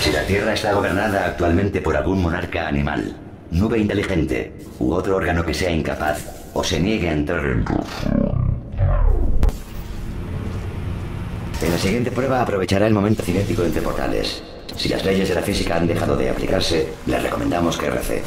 Si la Tierra está gobernada actualmente por algún monarca animal, nube inteligente u otro órgano que sea incapaz o se niegue a entrar en... En la siguiente prueba aprovechará el momento cinético entre portales. Si las leyes de la física han dejado de aplicarse, le recomendamos que rece.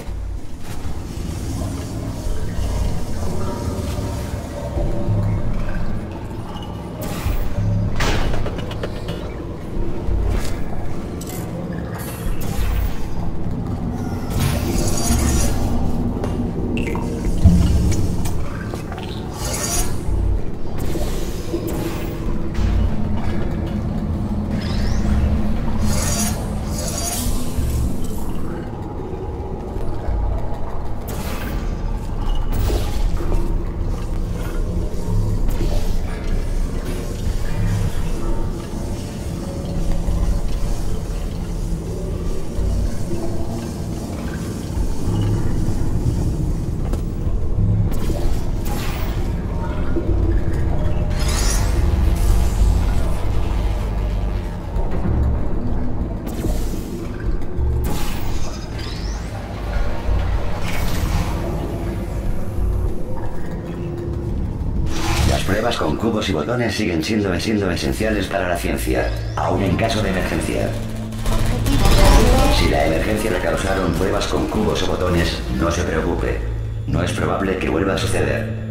Las pruebas con cubos y botones siguen siendo, siendo esenciales para la ciencia, aún en caso de emergencia. Si la emergencia la causaron pruebas con cubos o botones, no se preocupe. No es probable que vuelva a suceder.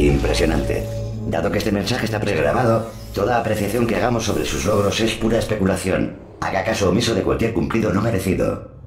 Impresionante. Dado que este mensaje está pregrabado, toda apreciación que hagamos sobre sus logros es pura especulación. Haga caso omiso de cualquier cumplido no merecido.